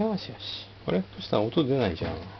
よしよし。あれ？どうした？ら音出ないじゃん。